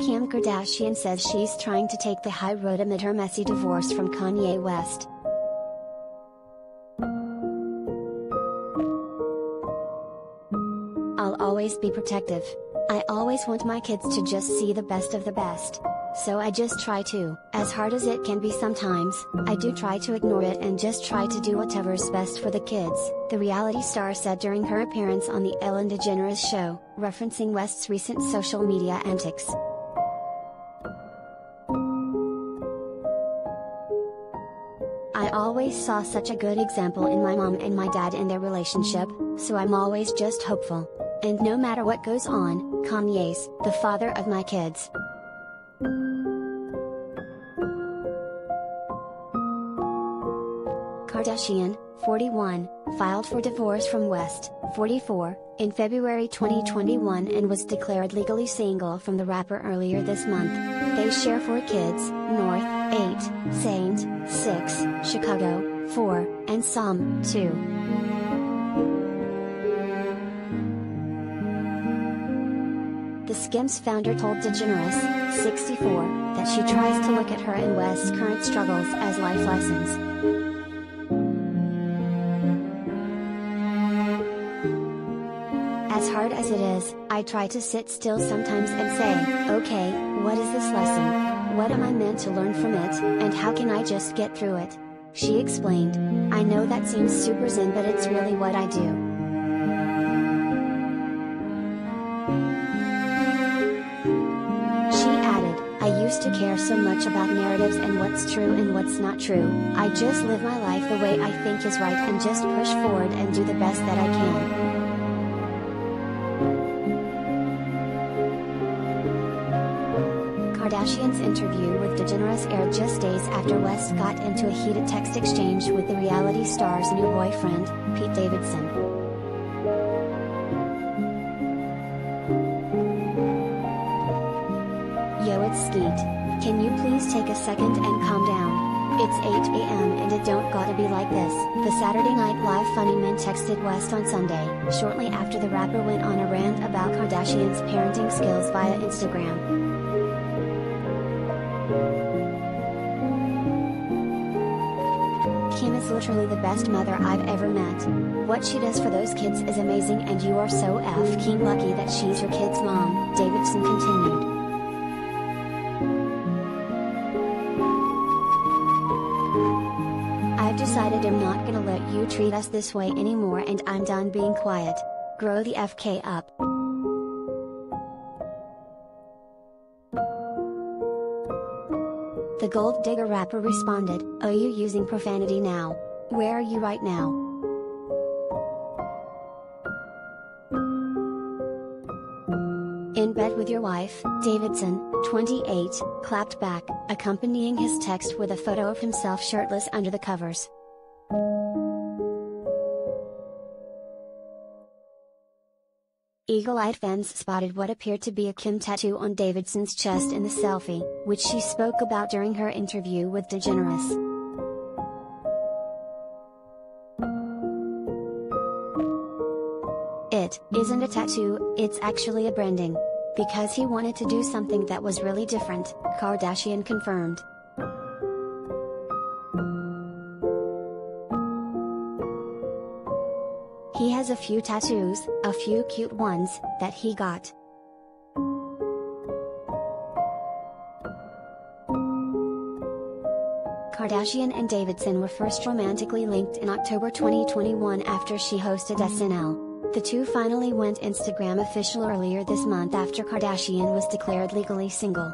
Kim Kardashian says she's trying to take the high road amid her messy divorce from Kanye West. I'll always be protective. I always want my kids to just see the best of the best. So I just try to, as hard as it can be sometimes, I do try to ignore it and just try to do whatever's best for the kids, the reality star said during her appearance on the Ellen DeGeneres show, referencing West's recent social media antics. I always saw such a good example in my mom and my dad in their relationship, so I'm always just hopeful. And no matter what goes on, Kanye's, the father of my kids. Kardashian, 41, filed for divorce from West, 44, in February 2021 and was declared legally single from the rapper earlier this month. They share four kids North, 8, Saint, 6, Chicago, 4, and Psalm, 2. The Skims founder told DeGeneres, 64, that she tries to look at her and West's current struggles as life lessons. As hard as it is, I try to sit still sometimes and say, okay, what is this lesson? What am I meant to learn from it, and how can I just get through it? She explained. I know that seems super zen but it's really what I do. She added, I used to care so much about narratives and what's true and what's not true, I just live my life the way I think is right and just push forward and do the best that I can. Kardashian's interview with DeGeneres aired just days after West got into a heated text exchange with the reality star's new boyfriend, Pete Davidson. Yo it's Skete. Can you please take a second and calm down? It's 8 am and it don't gotta be like this, the Saturday Night Live funny man texted West on Sunday, shortly after the rapper went on a rant about Kardashian's parenting skills via Instagram. Kim is literally the best mother I've ever met. What she does for those kids is amazing and you are so f***ing lucky that she's your kid's mom, Davidson continued. I've decided I'm not gonna let you treat us this way anymore and I'm done being quiet. Grow the FK up. The Gold Digger rapper responded, Are you using profanity now? Where are you right now? In bed with your wife, Davidson, 28, clapped back, accompanying his text with a photo of himself shirtless under the covers. Eagle-eyed fans spotted what appeared to be a Kim tattoo on Davidson's chest in the selfie, which she spoke about during her interview with DeGeneres. It isn't a tattoo, it's actually a branding. Because he wanted to do something that was really different, Kardashian confirmed. A few tattoos, a few cute ones, that he got. Kardashian and Davidson were first romantically linked in October 2021 after she hosted SNL. The two finally went Instagram official earlier this month after Kardashian was declared legally single.